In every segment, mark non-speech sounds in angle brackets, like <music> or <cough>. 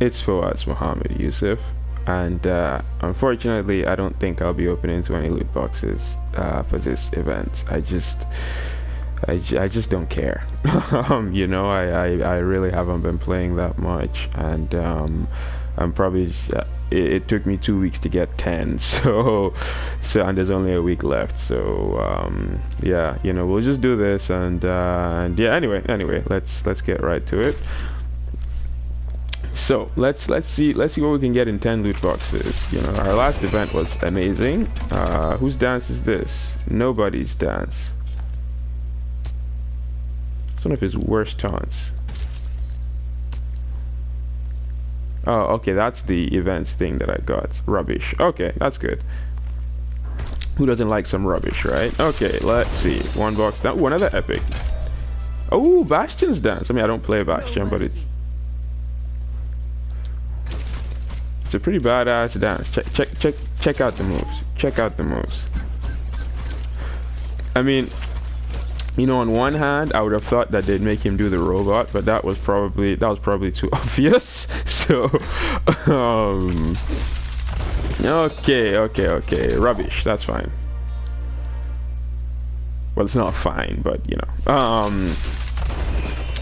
it's Fawaz Muhammad Yusuf, and uh, unfortunately, I don't think I'll be opening too many loot boxes uh, for this event. I just, I, I just don't care. <laughs> um, you know, I, I, I really haven't been playing that much, and um, I'm probably. Uh, it, it, took me two weeks to get 10 <laughs> so so and there's only a week left so um, yeah you know we'll just do this and uh, and yeah anyway anyway let's let's get right to it so let's let's see let's see what we can get in 10 loot boxes. You know our last event was amazing. Uh, whose dance is this? Nobody's dance. It's one of his worst taunts. Oh okay that's the events thing that I got. Rubbish. Okay that's good. Who doesn't like some rubbish right? Okay let's see. One box down one other epic. Oh Bastion's dance. I mean I don't play Bastion but it's It's a pretty badass dance. Check, check, check, check out the moves. Check out the moves. I mean, you know, on one hand, I would have thought that they'd make him do the robot, but that was probably that was probably too <laughs> obvious. So, um, okay, okay, okay, rubbish. That's fine. Well, it's not fine, but you know. Um,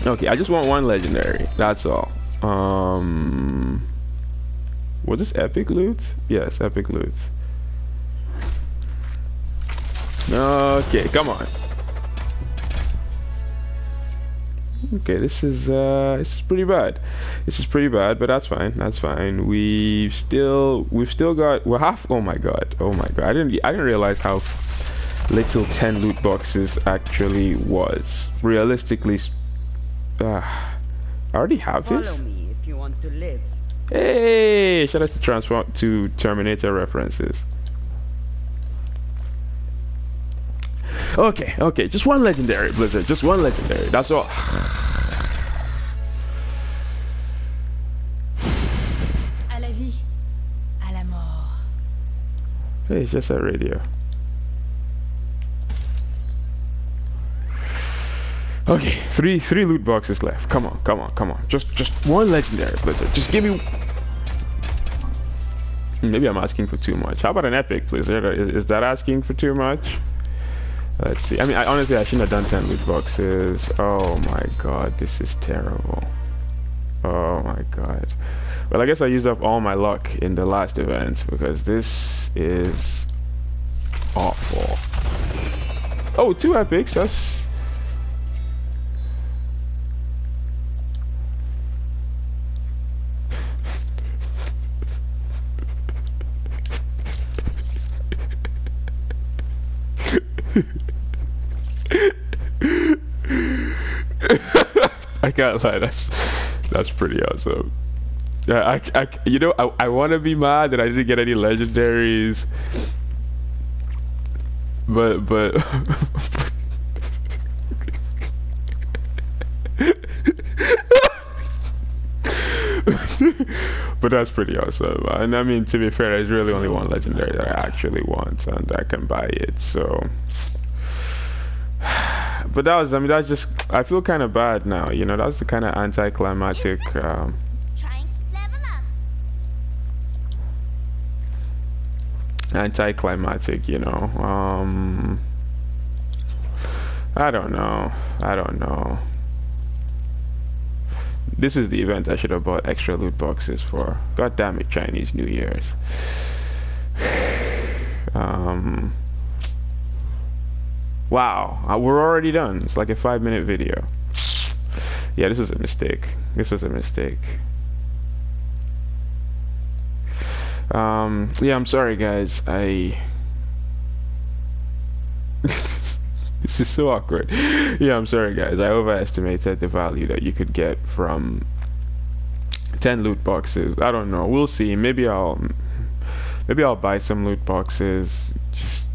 okay, I just want one legendary. That's all. Um. Was this epic loot? Yes, epic loot. Okay, come on. Okay, this is uh this is pretty bad. This is pretty bad, but that's fine. That's fine. We've still we've still got we're half oh my god. Oh my god. I didn't I didn't realize how little 10 loot boxes actually was. Realistically uh, I already have Follow this. me if you want to live. Hey, shout out to transform to Terminator references. Okay, okay, just one legendary Blizzard, just one legendary. That's all. <sighs> À la vie, à la mort. Hey, it's just a radio. Okay, three three loot boxes left. Come on, come on, come on. Just just one legendary Blizzard. Just give me. Maybe I'm asking for too much. How about an epic Blizzard? Uh, is, is that asking for too much? Let's see. I mean, I, honestly, I shouldn't have done 10 loot boxes. Oh my god, this is terrible. Oh my god. Well, I guess I used up all my luck in the last event because this is awful. Oh, two epics. That's <laughs> I can't lie. That's that's pretty awesome. I, I you know, I, I want to be mad that I didn't get any legendaries, but but. <laughs> <laughs> but that's pretty awesome. And I mean, to be fair, there's really only one legendary that I actually want, and I can buy it. So, <sighs> but that was, I mean, that's just, I feel kind of bad now, you know, that's the kind of anticlimactic, um, Trying level up. anticlimactic, you know, um, I don't know, I don't know. This is the event I should have bought extra loot boxes for. God damn it, Chinese New Year's. <sighs> um, wow, uh, we're already done. It's like a five minute video. Yeah, this was a mistake. This was a mistake. Um, yeah, I'm sorry, guys. I. <laughs> <laughs> <laughs> is so awkward. Yeah, I'm sorry, guys. I overestimated the value that you could get from 10 loot boxes. I don't know. We'll see. Maybe I'll maybe I'll buy some loot boxes just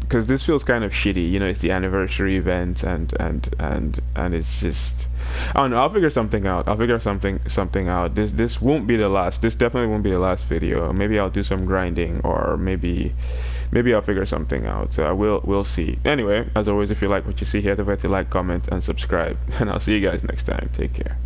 because this feels kind of shitty. You know, it's the anniversary event, and and and and it's just. I don't know. I'll figure something out. I'll figure something something out. This this won't be the last. This definitely won't be the last video. Maybe I'll do some grinding, or maybe maybe I'll figure something out. So I will we'll see. Anyway, as always, if you like what you see here, don't forget to like, comment, and subscribe. <laughs> And I'll see you guys next time. Take care.